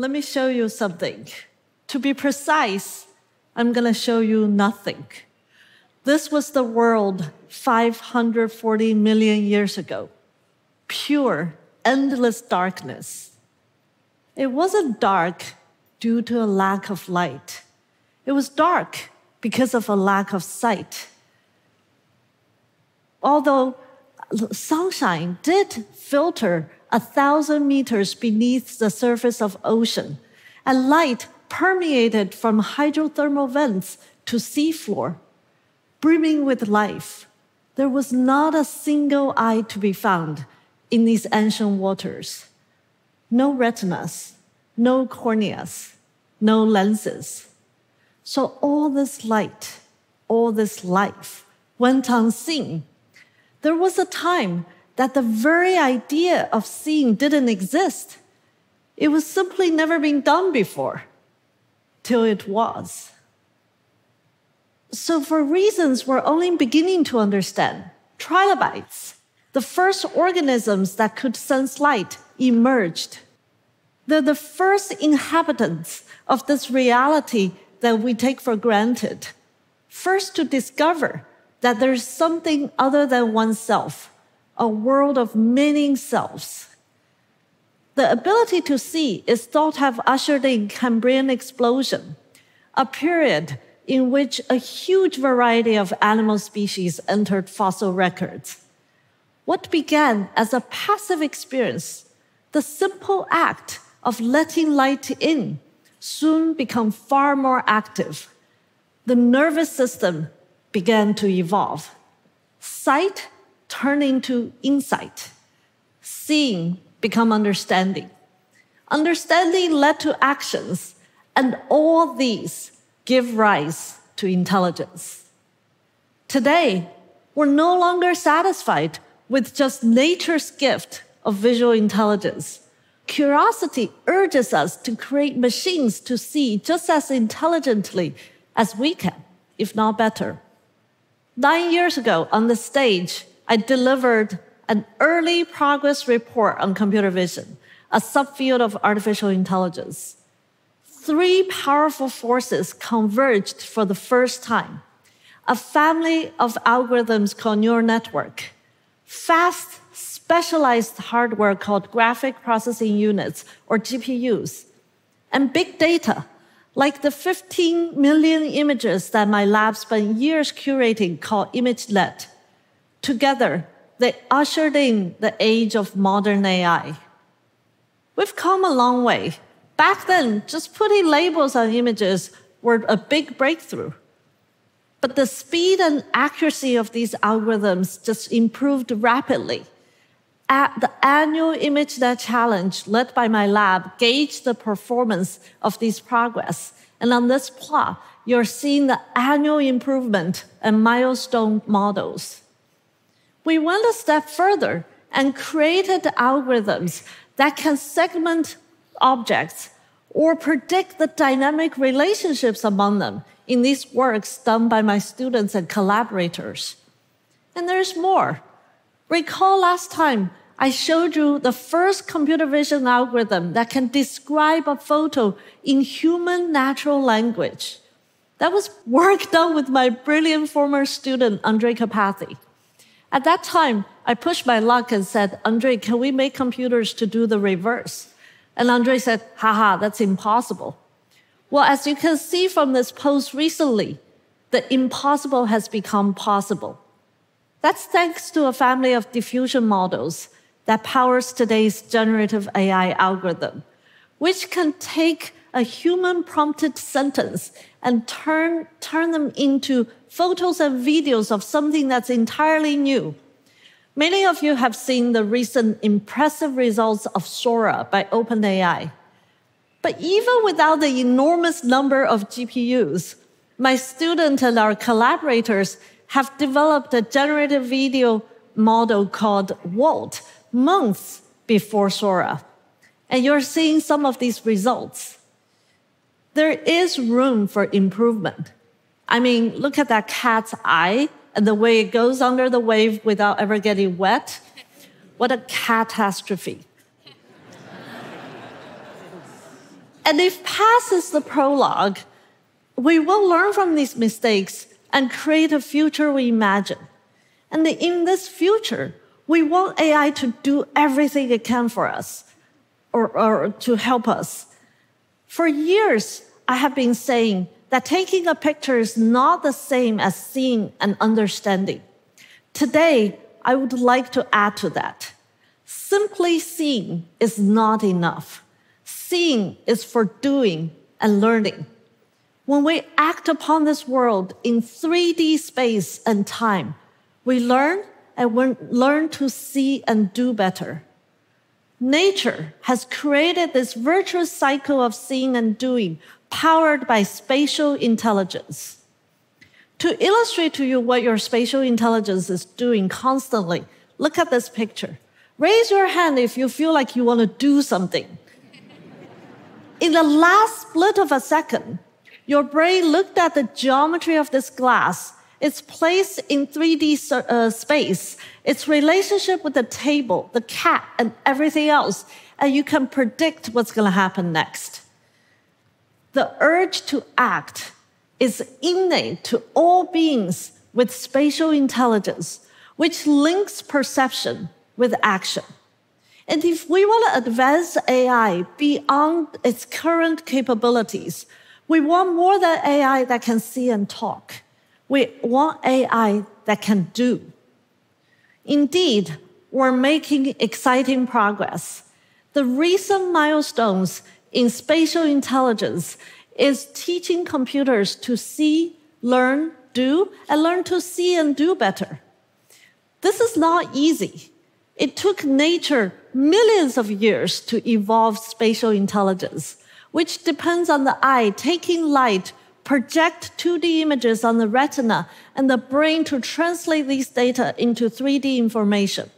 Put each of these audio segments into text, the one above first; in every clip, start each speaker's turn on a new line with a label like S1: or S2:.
S1: let me show you something. To be precise, I'm going to show you nothing. This was the world 540 million years ago. Pure, endless darkness. It wasn't dark due to a lack of light. It was dark because of a lack of sight. Although sunshine did filter a thousand meters beneath the surface of ocean, and light permeated from hydrothermal vents to seafloor, brimming with life. There was not a single eye to be found in these ancient waters. No retinas, no corneas, no lenses. So all this light, all this life went unseen. There was a time that the very idea of seeing didn't exist. It was simply never been done before, till it was. So, for reasons we're only beginning to understand, trilobites, the first organisms that could sense light, emerged. They're the first inhabitants of this reality that we take for granted. First, to discover that there's something other than oneself, a world of many selves. The ability to see is thought to have ushered in Cambrian explosion, a period in which a huge variety of animal species entered fossil records. What began as a passive experience, the simple act of letting light in, soon became far more active. The nervous system began to evolve. Sight turned into insight. Seeing become understanding. Understanding led to actions, and all these give rise to intelligence. Today, we're no longer satisfied with just nature's gift of visual intelligence. Curiosity urges us to create machines to see just as intelligently as we can, if not better. Nine years ago on the stage, I delivered an early progress report on computer vision, a subfield of artificial intelligence. Three powerful forces converged for the first time. A family of algorithms called neural network, fast, specialized hardware called graphic processing units or GPUs, and big data like the 15 million images that my lab spent years curating called ImageNet. Together, they ushered in the age of modern AI. We've come a long way. Back then, just putting labels on images were a big breakthrough. But the speed and accuracy of these algorithms just improved rapidly. At the annual ImageNet challenge led by my lab gauged the performance of these progress. And on this plot, you're seeing the annual improvement and milestone models we went a step further and created algorithms that can segment objects or predict the dynamic relationships among them in these works done by my students and collaborators. And there's more. Recall last time I showed you the first computer vision algorithm that can describe a photo in human natural language. That was work done with my brilliant former student, Andrej Karpathy. At that time, I pushed my luck and said, Andrej, can we make computers to do the reverse? And Andrej said, haha, that's impossible. Well, as you can see from this post recently, the impossible has become possible. That's thanks to a family of diffusion models that powers today's generative AI algorithm, which can take a human prompted sentence and turn, turn them into photos and videos of something that's entirely new. Many of you have seen the recent impressive results of Sora by OpenAI. But even without the enormous number of GPUs, my student and our collaborators have developed a generative video model called Walt months before Sora. And you're seeing some of these results there is room for improvement. I mean, look at that cat's eye and the way it goes under the wave without ever getting wet. What a catastrophe. And if passes the prologue, we will learn from these mistakes and create a future we imagine. And in this future, we want AI to do everything it can for us or, or to help us. For years, I have been saying that taking a picture is not the same as seeing and understanding. Today, I would like to add to that. Simply seeing is not enough. Seeing is for doing and learning. When we act upon this world in 3D space and time, we learn and we learn to see and do better. Nature has created this virtuous cycle of seeing and doing powered by spatial intelligence. To illustrate to you what your spatial intelligence is doing constantly, look at this picture. Raise your hand if you feel like you want to do something. In the last split of a second, your brain looked at the geometry of this glass its place in 3D uh, space, its relationship with the table, the cat, and everything else, and you can predict what's going to happen next. The urge to act is innate to all beings with spatial intelligence, which links perception with action. And if we want to advance AI beyond its current capabilities, we want more than AI that can see and talk. We want AI that can do. Indeed, we're making exciting progress. The recent milestones in spatial intelligence is teaching computers to see, learn, do, and learn to see and do better. This is not easy. It took nature millions of years to evolve spatial intelligence, which depends on the eye taking light project 2D images on the retina and the brain to translate these data into 3D information.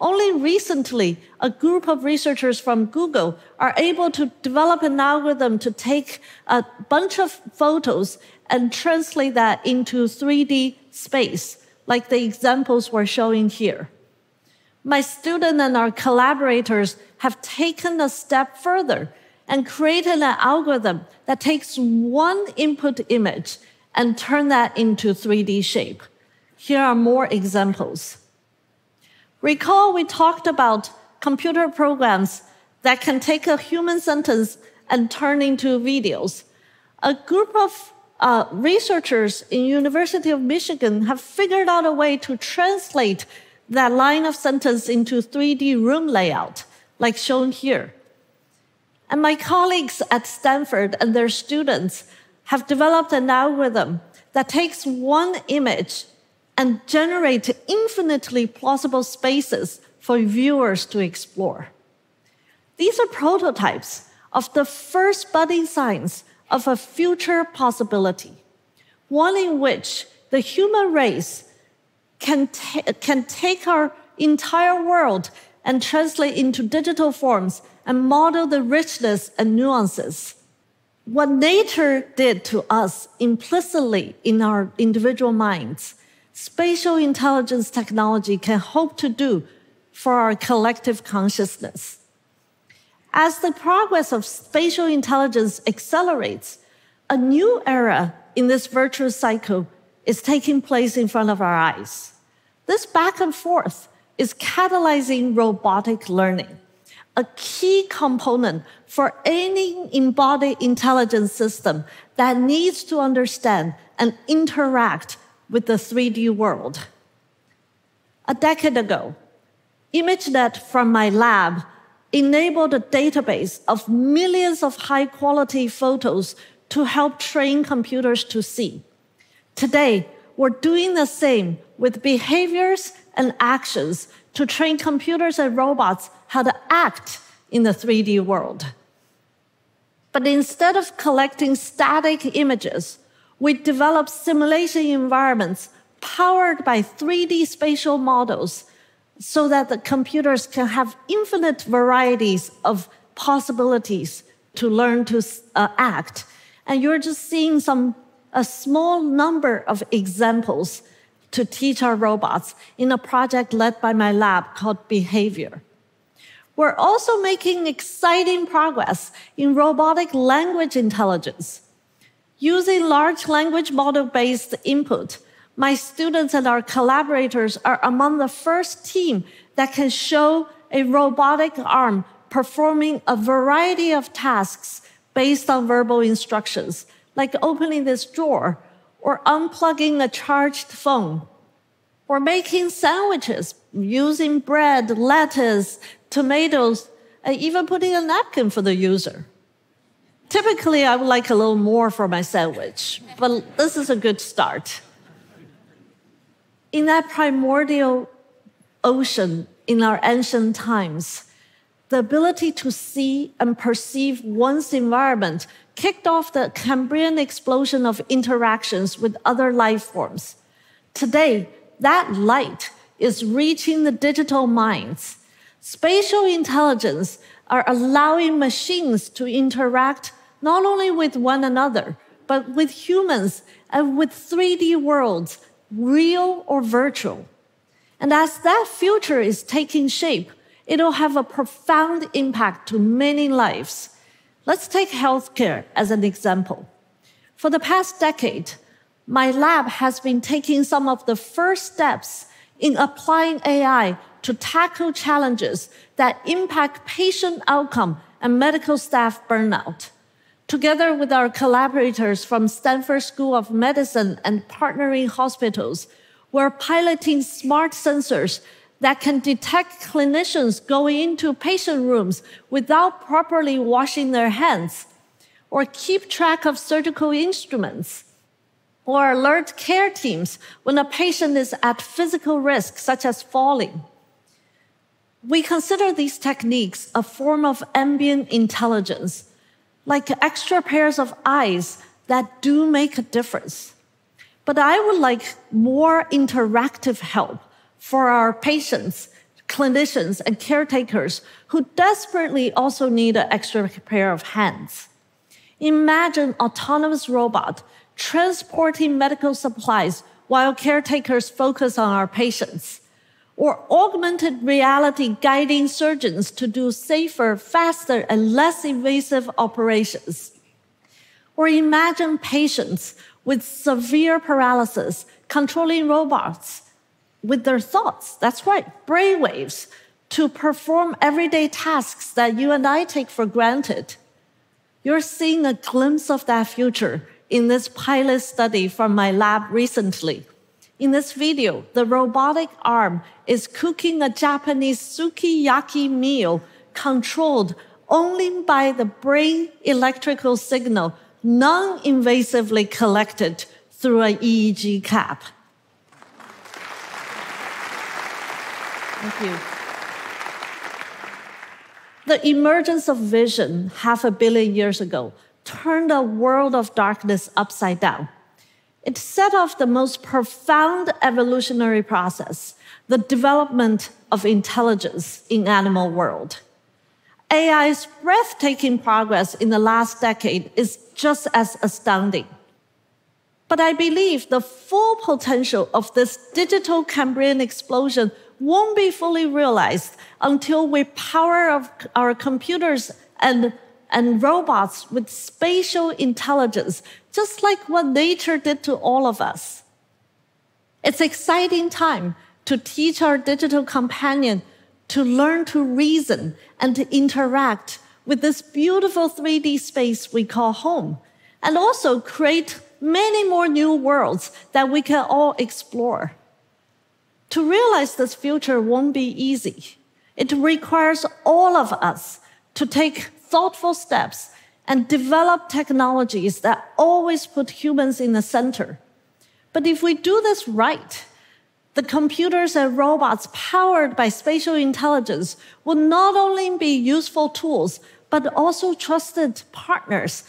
S1: Only recently, a group of researchers from Google are able to develop an algorithm to take a bunch of photos and translate that into 3D space, like the examples we're showing here. My student and our collaborators have taken a step further and created an algorithm that takes one input image and turn that into 3D shape. Here are more examples. Recall we talked about computer programs that can take a human sentence and turn into videos. A group of uh, researchers in University of Michigan have figured out a way to translate that line of sentence into 3D room layout, like shown here. And my colleagues at Stanford and their students have developed an algorithm that takes one image and generates infinitely plausible spaces for viewers to explore. These are prototypes of the first budding signs of a future possibility, one in which the human race can, can take our entire world and translate into digital forms and model the richness and nuances. What nature did to us implicitly in our individual minds, spatial intelligence technology can hope to do for our collective consciousness. As the progress of spatial intelligence accelerates, a new era in this virtuous cycle is taking place in front of our eyes. This back and forth is catalyzing robotic learning a key component for any embodied intelligence system that needs to understand and interact with the 3D world. A decade ago, ImageNet from my lab enabled a database of millions of high quality photos to help train computers to see. Today, we're doing the same with behaviors and actions to train computers and robots how to act in the 3D world. But instead of collecting static images, we develop simulation environments powered by 3D spatial models so that the computers can have infinite varieties of possibilities to learn to uh, act. And you're just seeing some, a small number of examples to teach our robots in a project led by my lab called Behavior. We're also making exciting progress in robotic language intelligence. Using large language model based input, my students and our collaborators are among the first team that can show a robotic arm performing a variety of tasks based on verbal instructions, like opening this drawer or unplugging a charged phone or making sandwiches using bread, lettuce, tomatoes, and even putting a napkin for the user. Typically, I would like a little more for my sandwich, but this is a good start. In that primordial ocean in our ancient times, the ability to see and perceive one's environment kicked off the Cambrian explosion of interactions with other life forms. Today, that light is reaching the digital minds. Spatial intelligence are allowing machines to interact not only with one another, but with humans and with 3D worlds, real or virtual. And as that future is taking shape, it'll have a profound impact to many lives. Let's take healthcare as an example. For the past decade, my lab has been taking some of the first steps in applying AI to tackle challenges that impact patient outcome and medical staff burnout. Together with our collaborators from Stanford School of Medicine and partnering hospitals, we're piloting smart sensors that can detect clinicians going into patient rooms without properly washing their hands, or keep track of surgical instruments, or alert care teams when a patient is at physical risk, such as falling. We consider these techniques a form of ambient intelligence, like extra pairs of eyes that do make a difference. But I would like more interactive help for our patients, clinicians, and caretakers who desperately also need an extra pair of hands. Imagine autonomous robot transporting medical supplies while caretakers focus on our patients, or augmented reality guiding surgeons to do safer, faster, and less invasive operations. Or imagine patients with severe paralysis controlling robots with their thoughts. That's right, brainwaves to perform everyday tasks that you and I take for granted. You're seeing a glimpse of that future in this pilot study from my lab recently. In this video, the robotic arm is cooking a Japanese sukiyaki meal controlled only by the brain electrical signal non invasively collected through an EEG cap. Thank you. The emergence of vision half a billion years ago turned a world of darkness upside down. It set off the most profound evolutionary process, the development of intelligence in animal world. AI's breathtaking progress in the last decade is just as astounding. But I believe the full potential of this digital Cambrian explosion won't be fully realized until we power up our computers and, and robots with spatial intelligence, just like what nature did to all of us. It's exciting time to teach our digital companion to learn to reason and to interact with this beautiful 3D space we call home, and also create many more new worlds that we can all explore. To realize this future won't be easy. It requires all of us to take thoughtful steps and develop technologies that always put humans in the center. But if we do this right, the computers and robots powered by spatial intelligence will not only be useful tools, but also trusted partners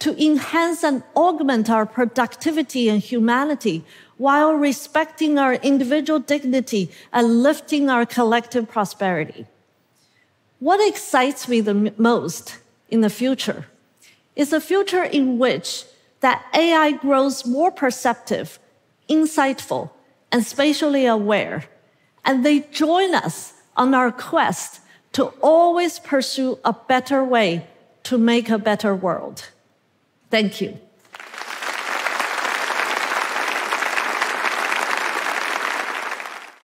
S1: to enhance and augment our productivity and humanity while respecting our individual dignity and lifting our collective prosperity. What excites me the most in the future is a future in which that AI grows more perceptive, insightful, and spatially aware, and they join us on our quest to always pursue a better way to make a better world. Thank you.